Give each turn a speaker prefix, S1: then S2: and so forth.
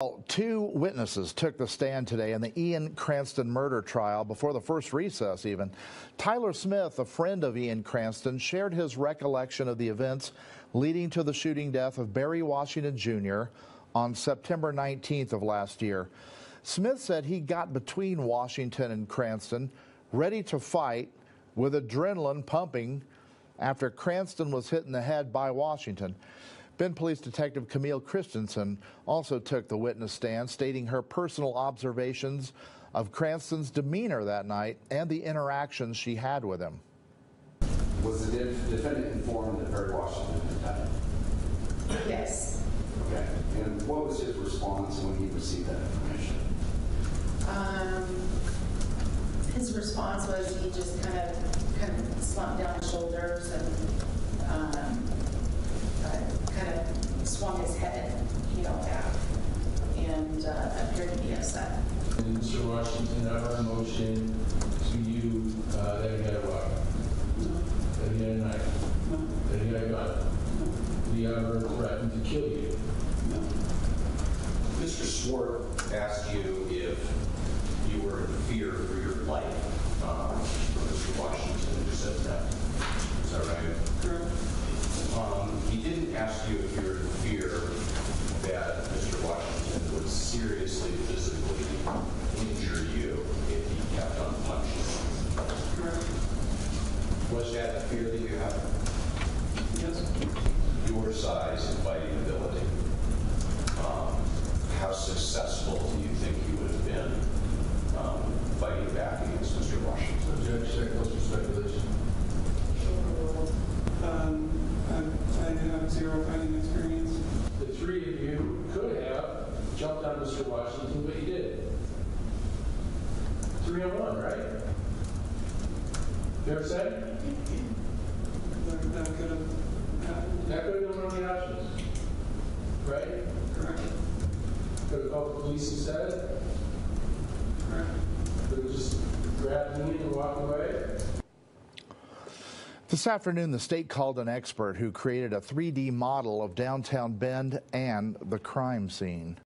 S1: Well, Two witnesses took the stand today in the Ian Cranston murder trial before the first recess, even. Tyler Smith, a friend of Ian Cranston, shared his recollection of the events leading to the shooting death of Barry Washington Jr. on September 19th of last year. Smith said he got between Washington and Cranston, ready to fight, with adrenaline pumping after Cranston was hit in the head by Washington. Bend Police Detective Camille Christensen also took the witness stand, stating her personal observations of Cranston's demeanor that night and the interactions she had with him.
S2: Was the defendant informed that Barry Washington had died?
S3: Yes.
S2: Okay. And what was his response when he received that information?
S3: Um, his response was he just kind of, kind of slumped down his shoulders and, um, uh, kind of head, you know, back and uh, appeared to be upset.
S4: Did Mr. Washington ever motion to you uh, that he had a weapon? That he had a knife? That he had a gun? Did he ever threaten to kill you?
S5: Mr. Swart asked you if you were in fear for your life um, from Mr. Washington. You said that. Is that right? Correct. Um, he didn't ask you if you were in fear that Mr. Washington would seriously physically injure you if he kept on punching.
S6: Correct.
S5: Was that a fear that you had?
S6: Yes.
S5: Your size and fighting ability. Um, how successful do you think you would have been um, fighting back against Mr. Washington?
S4: Judge, check what's your speculation?
S6: Um, I, I have zero fighting experience.
S4: The three of you could have jumped on Mr. Washington, but you did. Three on one, right? Fair say?
S6: That, that could have happened.
S4: That could have been one of the options. Right?
S6: Correct.
S4: Could have called the police instead.
S6: Correct.
S4: Could have just grabbed me and walked away.
S1: This afternoon, the state called an expert who created a 3D model of downtown Bend and the crime scene.